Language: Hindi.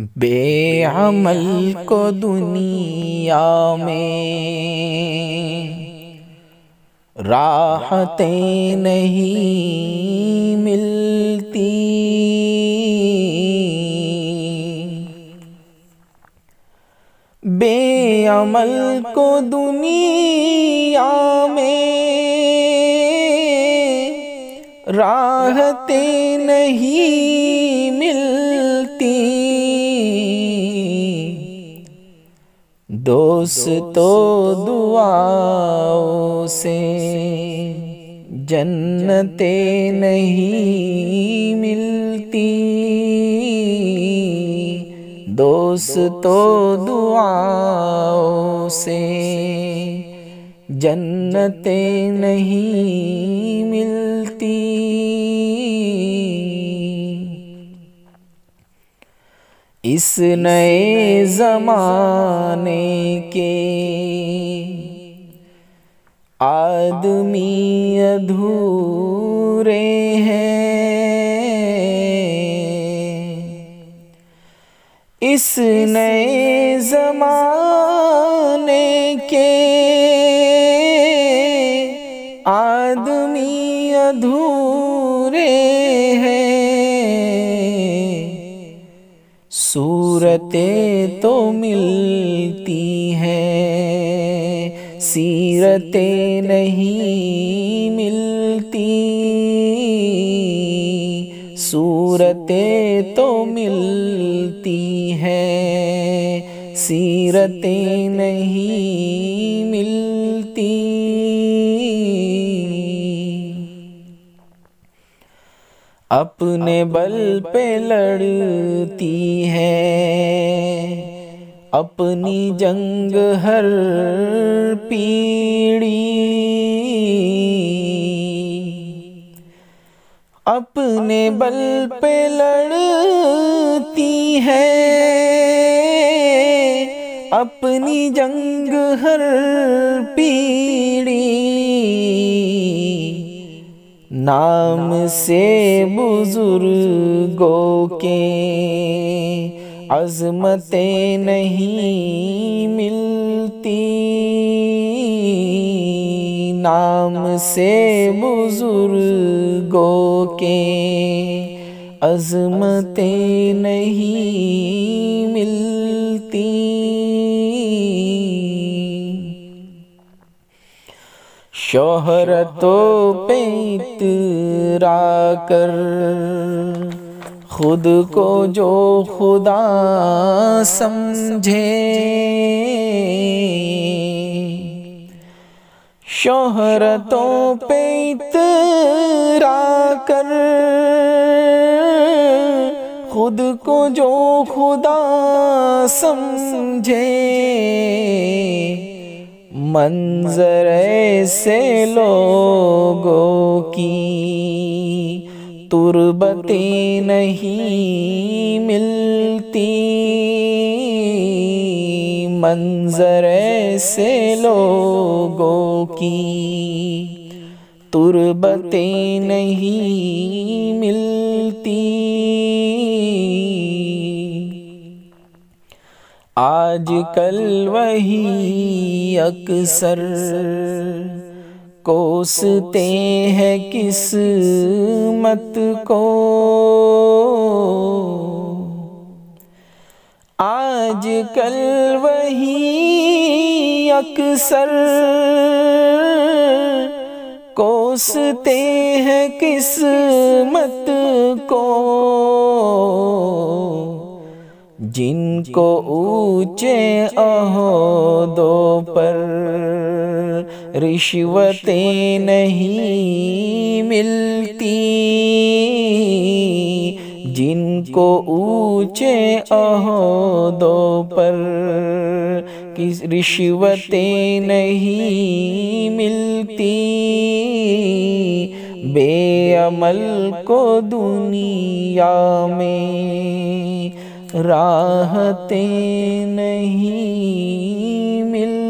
बेअमल को दुनिया में राहतें नहीं मिलती। बेअमल को दुनिया में राहतें नहीं मिलती। दोस्तों दुआओं से जन्नते नहीं मिलती। दोस्तों दुआओं से जन्नते नहीं इस नए जमाने के आदमी अधूरे हैं। इस नए जमाने के आदमी अधूरे सूरतें तो मिलती हैं सीरतें नहीं मिलती। सूरतें तो मिलती हैं सीरतें नहीं मिलती। अपने बल पे लड़ती है। अपनी जंग हर पीढ़ी। अपने बल पे लड़ती है। अपनी जंग हर पीड़ी नाम से बुज़ुर्गों के अजमतें नहीं मिलती। नाम से बुज़ुर्गों के अजमतें नहीं शोहरतों पे इतरा कर खुद को जो खुदा समझे। शोहरतों पे इतरा कर खुद को जो खुदा समझे। मंजर ऐसे लोगों की तुरबतें नहीं मिलती। मंजर ऐसे लोगों की तुरबतें नहीं मिलती। आज कल वही अक्सर कोसते हैं किस मत को। आज कल वही अक्सर कोसते हैं किस मत को। जिनको ऊँचे अहोदों पर रिश्वतें नहीं मिलती। जिनको ऊँचे अहोदों पर किस रिश्वतें नहीं मिलती। बेअमल को दुनिया में राहतें नहीं मिल